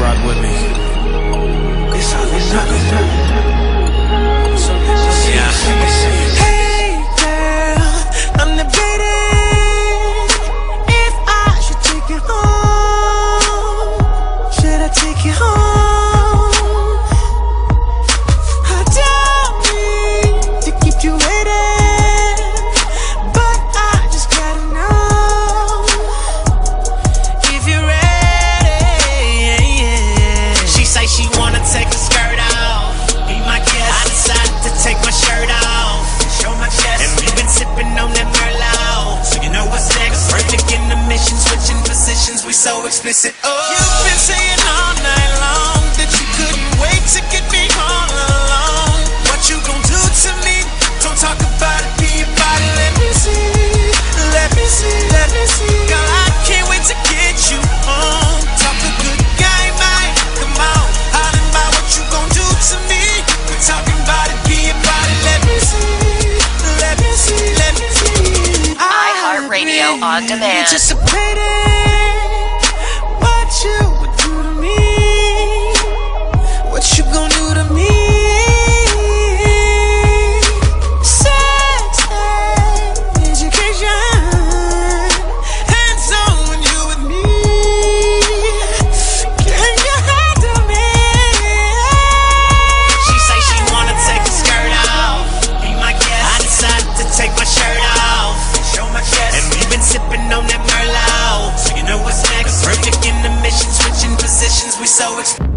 Rock with me. It's all or Yeah. So explicit. Oh. You've been saying all night long that you couldn't wait to get me all alone. What you gon' do to me? Don't talk about it, be about it. Let me see, let me see, let me see. Girl, I can't wait to get you home. Talk a good game. Come hollering about what you gon' do to me. We're talking about it, be about it. Let me see, let me see, let me see. iHeartRadio on demand. So you